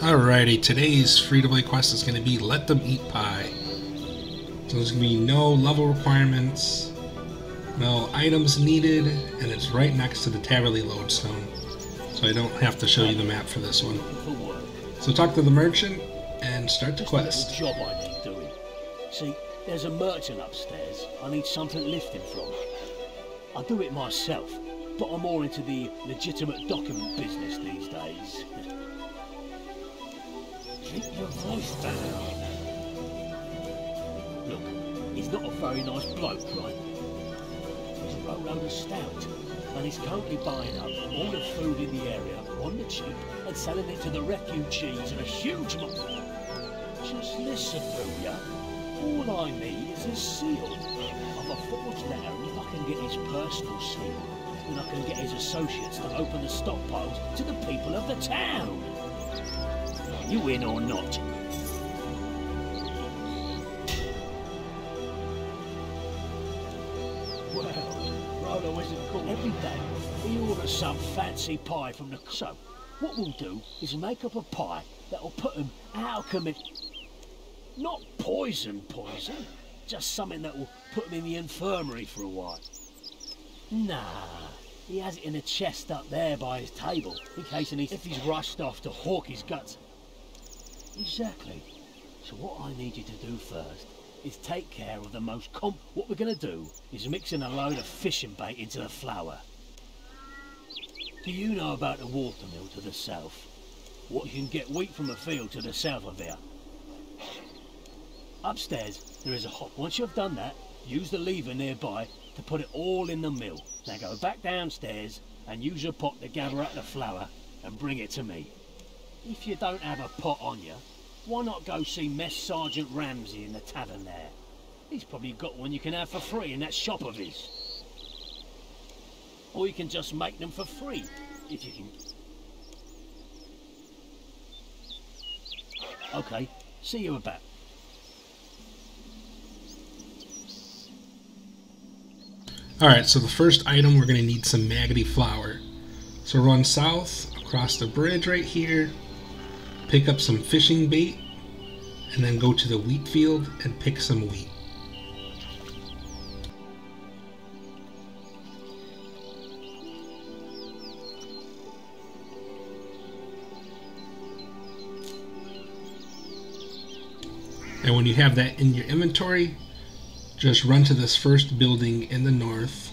Alrighty, today's free-to-play quest is going to be Let Them Eat Pie. So there's going to be no level requirements, no items needed, and it's right next to the Taverley lodestone. So I don't have to show you the map for this one. So talk to the merchant and start the quest. job I need doing. See, there's a merchant upstairs I need something lifting from. I do it myself, but I'm more into the legitimate document business these days. Keep your voice down. Look, he's not a very nice bloke, right? He's a Rolo the Stout, and he's currently buying up all the food in the area on the cheap and selling it to the refugees at a huge amount. Just listen, will ya? All I need is his seal. Of a forged letter, and if I can get his personal seal, then I can get his associates to open the stockpiles to the people of the town. You in or not? Well, Rolo isn't cool. Every day, he orders some fancy pie from the... So, what we'll do is make up a pie that'll put him out of commit... Not poison poison, just something that will put him in the infirmary for a while. Nah, he has it in a chest up there by his table, in case and if he's rushed off to hawk his guts. Exactly. So what I need you to do first is take care of the most com... What we're going to do is mix in a load of fishing bait into the flour. Do you know about the watermill to the south? What you can get wheat from a field to the south of there? Upstairs, there is a hop. Once you've done that, use the lever nearby to put it all in the mill. Now go back downstairs and use your pot to gather up the flour and bring it to me. If you don't have a pot on you, why not go see Mess Sergeant Ramsey in the tavern there? He's probably got one you can have for free in that shop of his. Or you can just make them for free, if you can. Okay, see you about. Alright, so the first item we're going to need some maggoty flour. So run south across the bridge right here, pick up some fishing bait, and then go to the wheat field and pick some wheat. And when you have that in your inventory, just run to this first building in the north.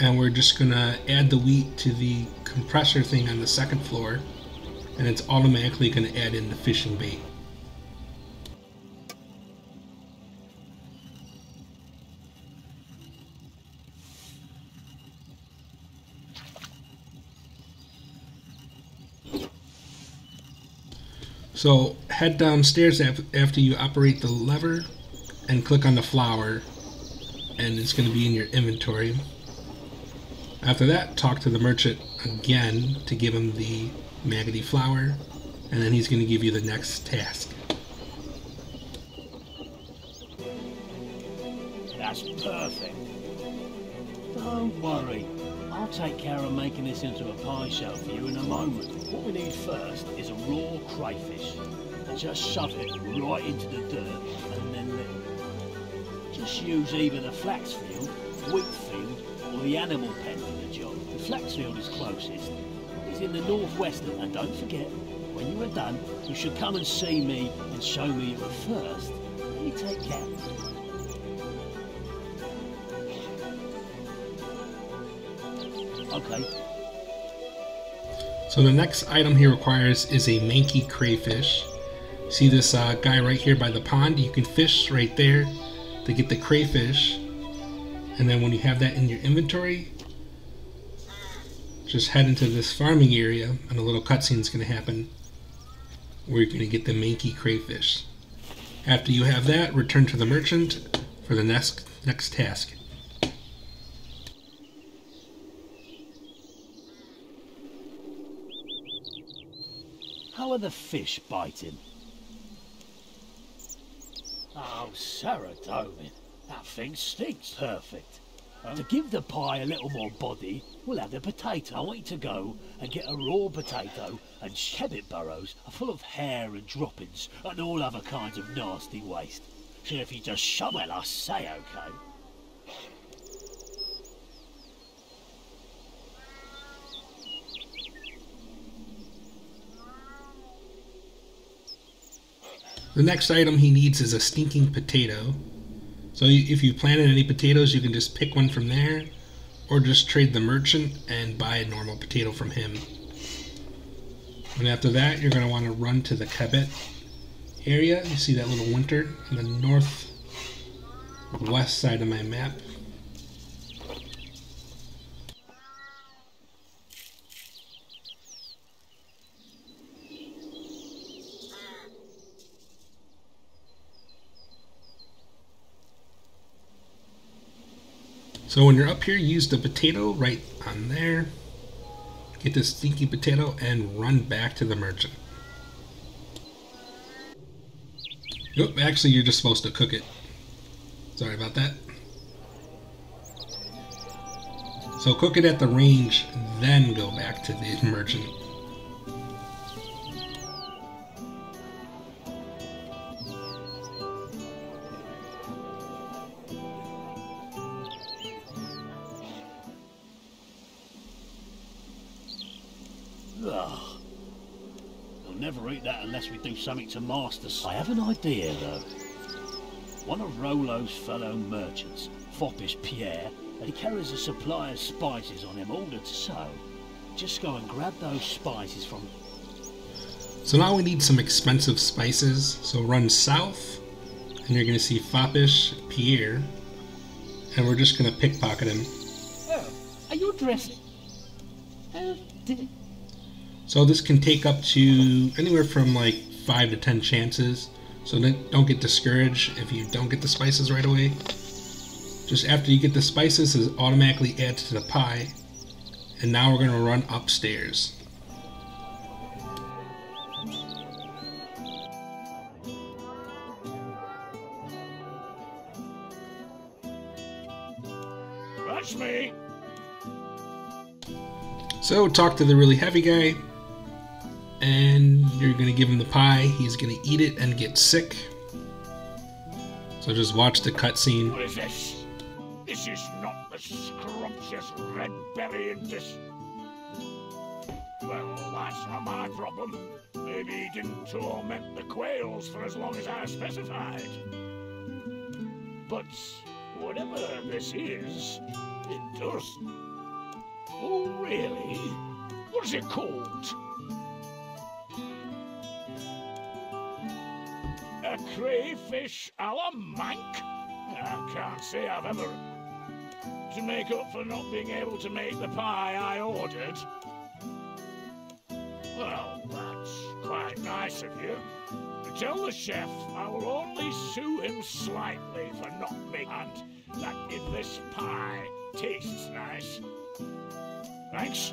And we're just gonna add the wheat to the compressor thing on the second floor. And it's automatically gonna add in the fishing bait. So head downstairs after you operate the lever and click on the flour and it's going to be in your inventory. After that, talk to the merchant again to give him the maggoty flower, and then he's going to give you the next task. That's perfect. Don't worry. I'll take care of making this into a pie shell for you in a moment. What we need first is a raw crayfish. And just shove it right into the dirt and then let. Just use either the flax field, wheat field, or the animal pen for the job. The flax field is closest. It's in the northwest and don't forget, when you are done, you should come and see me and show me were first. You take care. Okay. So the next item he requires is a manky crayfish. See this uh, guy right here by the pond? You can fish right there to get the crayfish. And then when you have that in your inventory, just head into this farming area and a little cutscene is going to happen where you're going to get the manky crayfish. After you have that, return to the merchant for the next next task. How are the fish biting? Oh, Saradomin, that thing stinks perfect. To give the pie a little more body, we'll add a potato. I want you to go and get a raw potato, and kebbit burrows are full of hair and droppings and all other kinds of nasty waste. So if you just shovel, I say okay. The next item he needs is a stinking potato. So if you planted any potatoes, you can just pick one from there, or just trade the merchant and buy a normal potato from him. And after that, you're going to want to run to the kebbit area. You see that little winter in the north west side of my map. So when you're up here, use the potato right on there. Get this stinky potato and run back to the merchant. Nope, actually you're just supposed to cook it. Sorry about that. So cook it at the range, then go back to the merchant. Ugh. I'll never eat that unless we do something to master. I have an idea, though. One of Rolo's fellow merchants, Foppish Pierre, and he carries a supply of spices on him all the so. Just go and grab those spices from... So now we need some expensive spices. So run south, and you're going to see Foppish Pierre, and we're just going to pickpocket him. Oh, are you dressed? Uh, so this can take up to anywhere from like 5 to 10 chances. So don't get discouraged if you don't get the spices right away. Just after you get the spices, it automatically adds to the pie. And now we're going to run upstairs. That's me. So talk to the really heavy guy and you're gonna give him the pie. He's gonna eat it and get sick. So just watch the cutscene. What is this? This is not the scrumptious red berry in this. Well, that's not my problem. Maybe he didn't torment the quails for as long as I specified. But whatever this is, it does. Oh, really? What is it called? Crayfish a la mank? I can't say I've ever... To make up for not being able to make the pie I ordered. Well, that's quite nice of you. Tell the chef I will only sue him slightly for not making and that if this pie tastes nice. Thanks.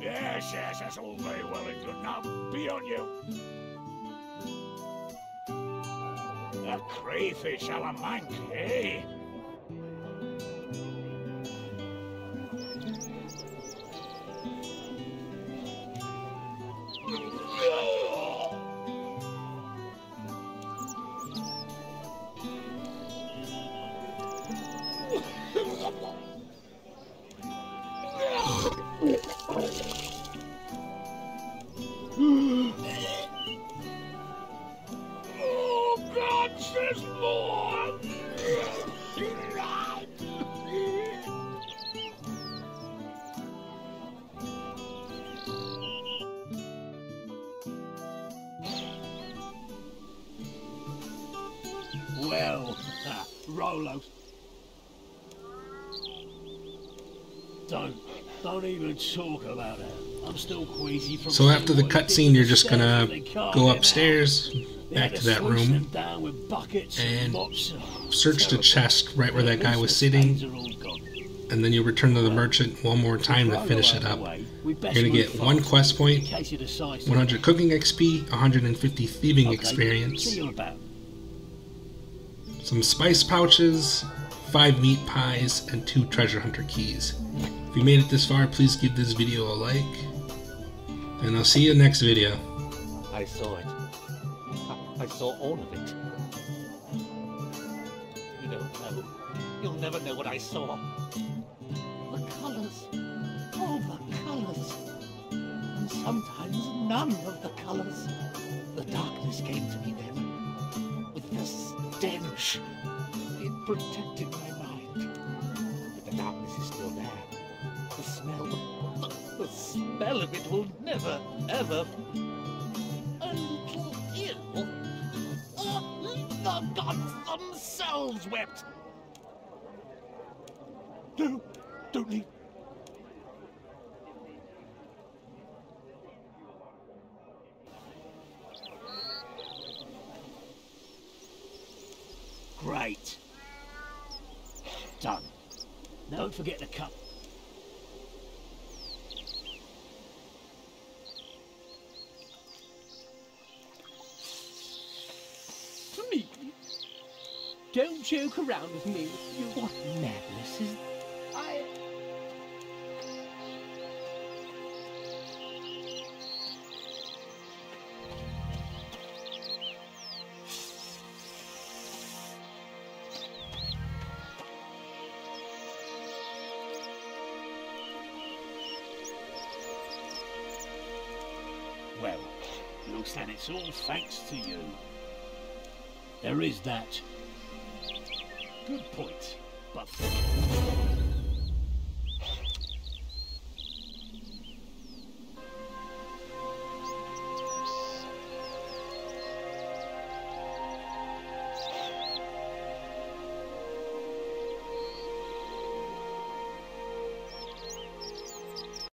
Yes, yes, that's all very well and good. Now, be on you. A crayfish a la mank, Well, uh, Rolo. Don't, don't even talk about it. I'm still queasy from. So after the seeing what he cutscene, you're just gonna themselves, they can't go upstairs, back to that room, them down with buckets and search the chest right where that guy was sitting, stains are all gone. and then you'll return to the merchant one more time to finish it up. way, we best You're gonna get one quest in point, case you decide to- 100 cooking XP, 150 thieving experience. Some spice pouches, five meat pies, and two treasure hunter keys. If you made it this far, please give this video a like, and I'll see you next video. I saw it. I, I saw all of it. You don't know. You'll never know what I saw. The colors. All the colors. And sometimes none of the colors. The darkness came to me then. Stench. It protected my mind. But the darkness is still there. The smell. The, smell of it will never, ever a little ill. The gods themselves wept. No, don't leave. Great. Done. Don't forget the cup. Don't joke around with me. What madness is looks like it's all thanks to you. There is that. Good point, but